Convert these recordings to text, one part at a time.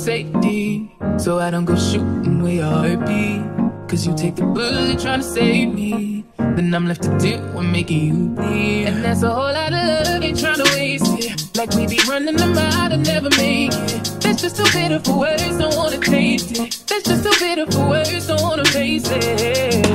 safety. So I don't go shooting where your heart beat. Cause you take the bullet trying to save me. Then I'm left to deal with making you bleed. And that's a whole lot of love, ain't trying to waste it. Like we be running them out and never make it. That's just too bitter for words, don't wanna taste it. That's just too bitter for words, don't wanna face it.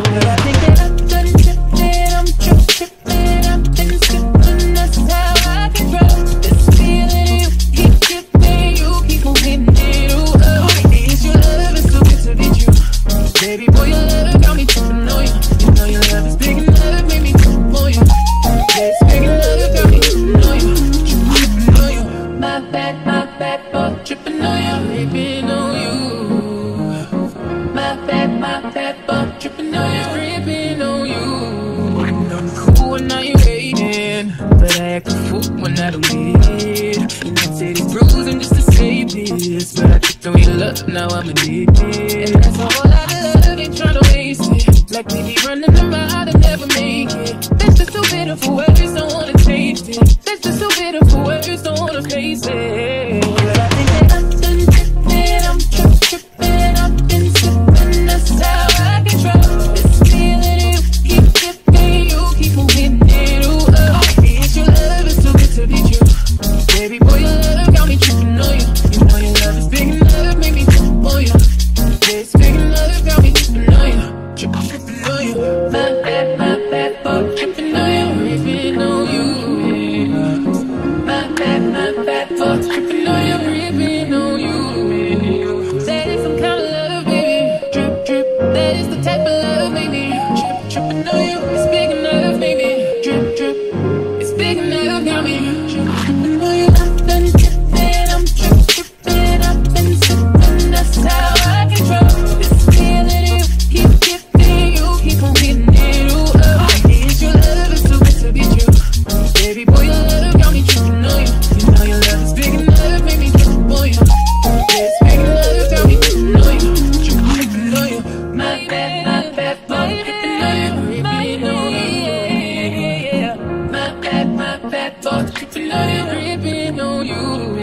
know you're creeping on you. My bad, my bad, but tripping on you, creeping on you. Cool, now you hating, but I act a fool when I don't need. And I say these bruising just to say this, but I tripped on your love, now I'm addicted. And that's a whole lot of love, they tryna waste it. Like we be running out and never make it. That's just too bitter for words, don't wanna taste it. That's just too bitter for words, don't wanna face it. baby boy. Baby boy, your love got me tripping on you. You know your love is big enough, make me you. Yeah, big enough, got me on you. On you. My bad, my bad, boy, on you. My bad, my bad, boy, on you.